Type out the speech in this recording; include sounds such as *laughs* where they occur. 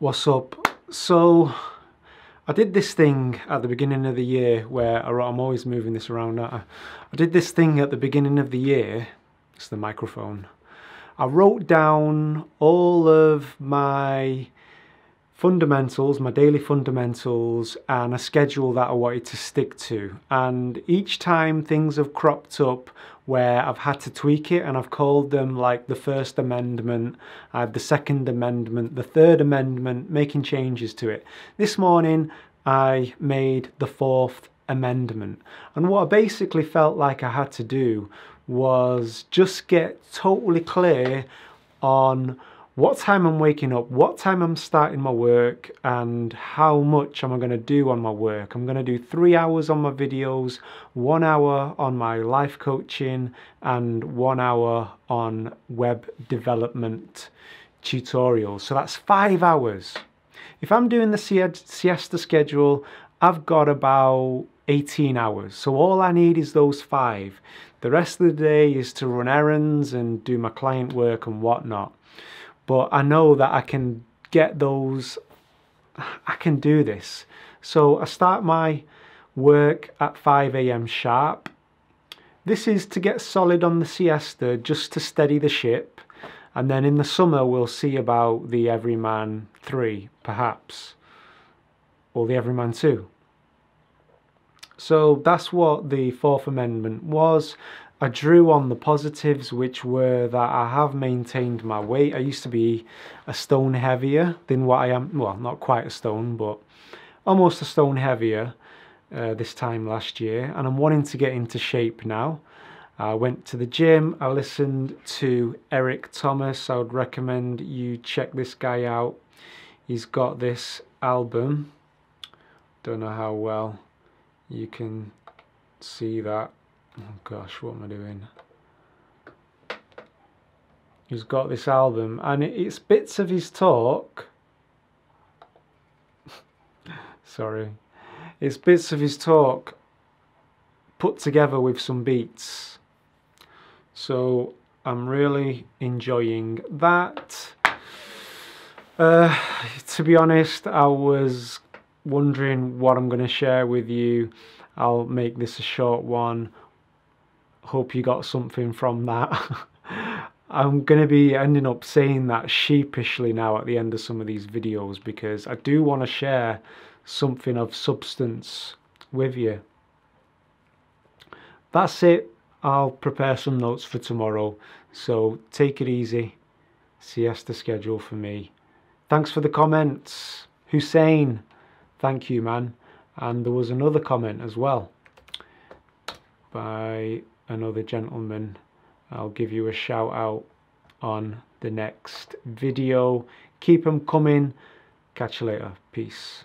What's up? So, I did this thing at the beginning of the year where I'm always moving this around. I did this thing at the beginning of the year. It's the microphone. I wrote down all of my fundamentals, my daily fundamentals, and a schedule that I wanted to stick to. And each time things have cropped up where I've had to tweak it, and I've called them like the First Amendment, I uh, the Second Amendment, the Third Amendment, making changes to it. This morning, I made the Fourth Amendment. And what I basically felt like I had to do was just get totally clear on what time I'm waking up, what time I'm starting my work, and how much am I going to do on my work. I'm going to do three hours on my videos, one hour on my life coaching, and one hour on web development tutorials. So that's five hours. If I'm doing the siesta schedule, I've got about 18 hours. So all I need is those five. The rest of the day is to run errands and do my client work and whatnot but I know that I can get those, I can do this. So I start my work at 5 a.m. sharp. This is to get solid on the siesta, just to steady the ship. And then in the summer, we'll see about the Everyman 3, perhaps, or the Everyman 2. So that's what the Fourth Amendment was. I drew on the positives, which were that I have maintained my weight. I used to be a stone heavier than what I am. Well, not quite a stone, but almost a stone heavier uh, this time last year. And I'm wanting to get into shape now. I went to the gym. I listened to Eric Thomas. I would recommend you check this guy out. He's got this album. Don't know how well you can see that Oh gosh, what am I doing? He's got this album and it's bits of his talk. *laughs* Sorry. It's bits of his talk put together with some beats. So I'm really enjoying that. Uh, to be honest, I was wondering what I'm going to share with you. I'll make this a short one hope you got something from that. *laughs* I'm going to be ending up saying that sheepishly now at the end of some of these videos because I do want to share something of substance with you. That's it. I'll prepare some notes for tomorrow. So take it easy. Siesta schedule for me. Thanks for the comments. Hussein, thank you, man. And there was another comment as well by another gentleman. I'll give you a shout out on the next video. Keep them coming. Catch you later. Peace